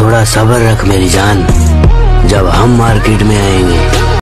थोड़ा सब्र रख मेरी जान जब हम मार्केट में आएँगे।